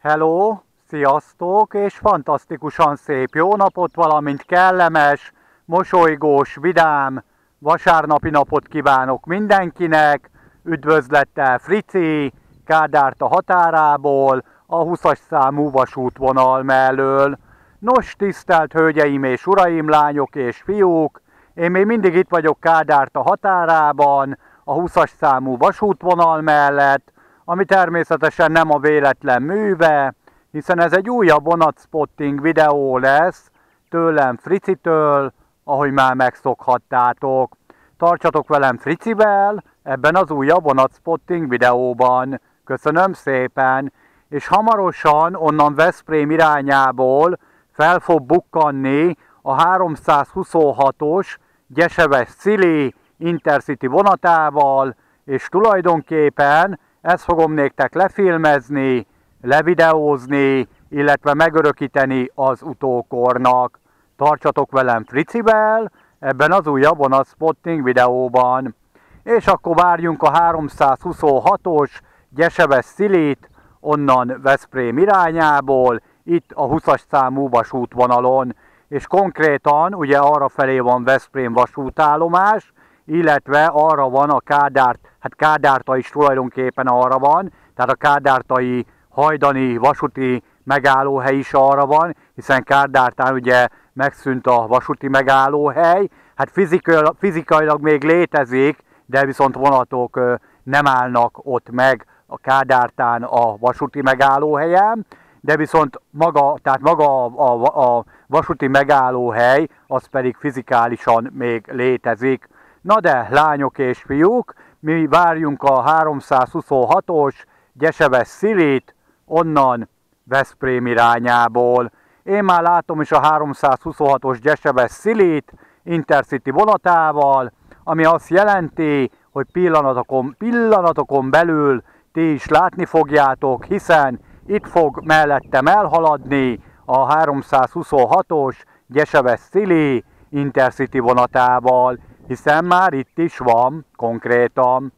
Hello, sziasztok, és fantasztikusan szép jó napot, valamint kellemes, mosolygós, vidám, vasárnapi napot kívánok mindenkinek, üdvözlettel Frici, Kádárt a határából, a 20-as számú vasútvonal mellől. Nos, tisztelt hölgyeim és uraim, lányok és fiúk, én még mindig itt vagyok Kádárt a határában, a 20-as számú vasútvonal mellett, ami természetesen nem a véletlen műve, hiszen ez egy újabb vonatspotting videó lesz, tőlem Fricitől, ahogy már megszokhattátok. Tartsatok velem Fricivel ebben az újabb vonatspotting videóban. Köszönöm szépen! És hamarosan onnan Veszprém irányából fel fog bukkanni a 326-os Gyeseves Cili Intercity vonatával, és tulajdonképpen ezt fogom néktek lefilmezni, levideózni, illetve megörökíteni az utókornak. Tartsatok velem Fricivel ebben az újabb vonatspotting videóban. És akkor várjunk a 326-os Gyeseves Szilit, onnan Veszprém irányából, itt a 20-as számú vasútvonalon, és konkrétan ugye arra felé van Veszprém vasútállomás, illetve arra van a Kádárt, hát Kádárta is tulajdonképpen arra van, tehát a Kádártai hajdani vasúti megállóhely is arra van, hiszen Kárdártán ugye megszűnt a vasúti megállóhely, hát fizikailag, fizikailag még létezik, de viszont vonatok nem állnak ott meg a Kádártán a vasúti megállóhelyen, de viszont maga, tehát maga a, a, a vasúti megállóhely, az pedig fizikálisan még létezik. Na de, lányok és fiúk, mi várjunk a 326-os Gyeseves Szilit, onnan Veszprém irányából. Én már látom is a 326-os Gyeseves Szilit Intercity vonatával, ami azt jelenti, hogy pillanatokon, pillanatokon belül ti is látni fogjátok, hiszen itt fog mellettem elhaladni a 326-os Gyeseves Szili Intercity vonatával, hiszen már itt is van konkrétan.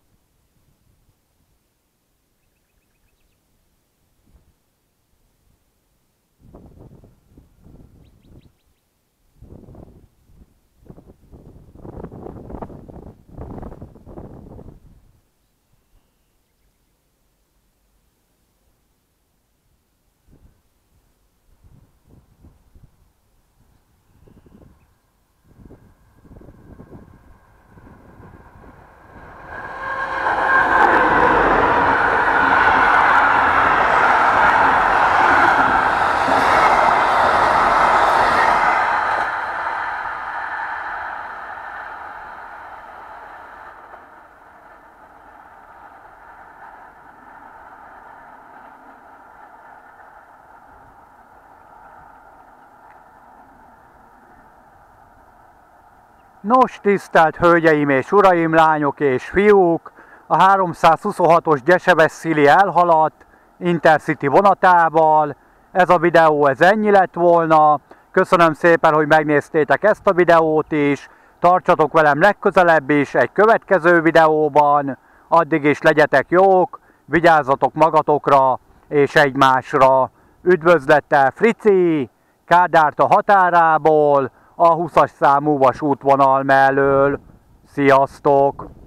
Nos, tisztelt hölgyeim és uraim, lányok és fiúk, a 326-os Gyeseves Szili elhaladt Intercity vonatával. Ez a videó ez ennyi lett volna. Köszönöm szépen, hogy megnéztétek ezt a videót is. Tartsatok velem legközelebb is egy következő videóban. Addig is legyetek jók, vigyázzatok magatokra és egymásra. Üdvözlettel Frici, Kádárt a határából, a 20-as számú vasútvonal mellől. Sziasztok!